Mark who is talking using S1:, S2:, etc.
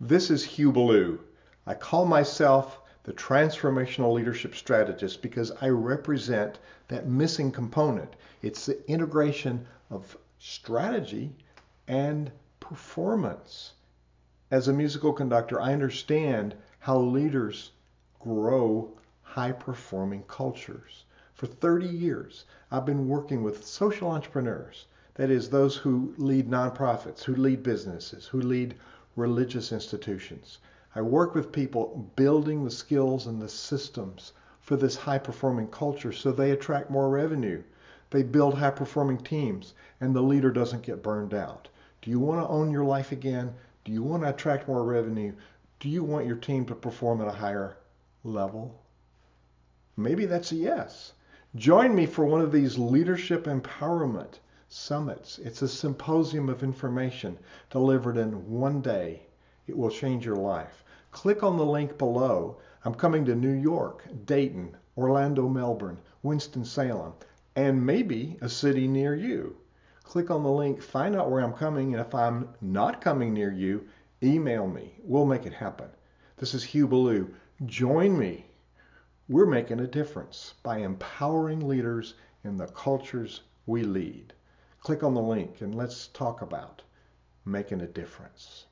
S1: This is Hugh Ballou. I call myself the transformational leadership strategist because I represent that missing component. It's the integration of strategy and performance. As a musical conductor, I understand how leaders grow high performing cultures. For 30 years, I've been working with social entrepreneurs, that is, those who lead nonprofits, who lead businesses, who lead religious institutions. I work with people building the skills and the systems for this high performing culture so they attract more revenue. They build high performing teams and the leader doesn't get burned out. Do you want to own your life again? Do you want to attract more revenue? Do you want your team to perform at a higher level? Maybe that's a yes. Join me for one of these leadership empowerment summits. It's a symposium of information delivered in one day. It will change your life. Click on the link below. I'm coming to New York, Dayton, Orlando, Melbourne, Winston-Salem, and maybe a city near you. Click on the link, find out where I'm coming, and if I'm not coming near you, email me. We'll make it happen. This is Hugh Ballou. Join me. We're making a difference by empowering leaders in the cultures we lead click on the link and let's talk about making a difference.